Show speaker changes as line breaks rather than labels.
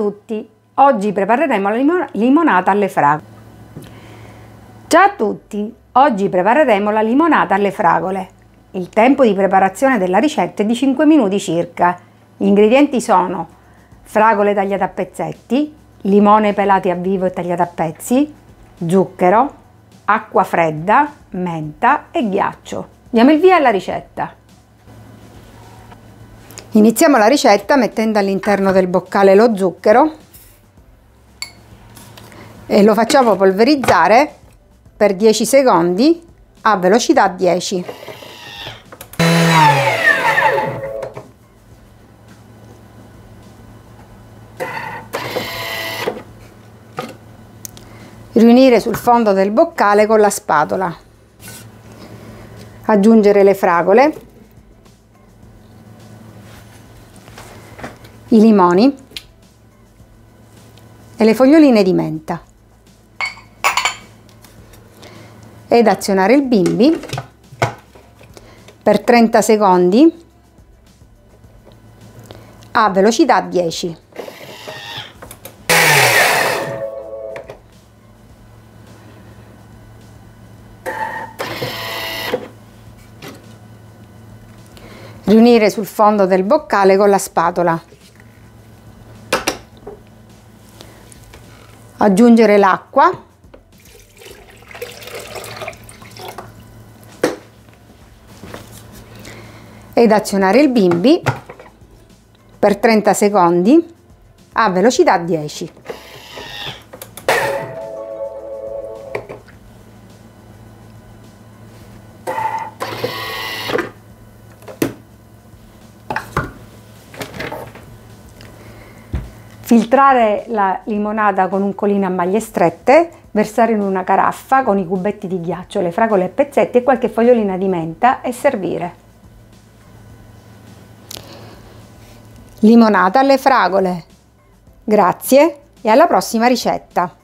tutti! Oggi prepareremo la limonata alle fragole. Ciao a tutti! Oggi prepareremo la limonata alle fragole. Il tempo di preparazione della ricetta è di 5 minuti circa. Gli ingredienti sono fragole tagliate a pezzetti, limone pelati a vivo e tagliate a pezzi, zucchero, acqua fredda, menta e ghiaccio. Diamo il via alla ricetta. Iniziamo la ricetta mettendo all'interno del boccale lo zucchero e lo facciamo polverizzare per 10 secondi a velocità 10. Riunire sul fondo del boccale con la spatola. Aggiungere le fragole i limoni e le foglioline di menta ed azionare il bimbi per 30 secondi a velocità 10. Riunire sul fondo del boccale con la spatola. Aggiungere l'acqua ed azionare il bimbi per 30 secondi a velocità 10. Filtrare la limonata con un colino a maglie strette, versare in una caraffa con i cubetti di ghiaccio, le fragole a pezzetti e qualche fogliolina di menta e servire. Limonata alle fragole. Grazie e alla prossima ricetta!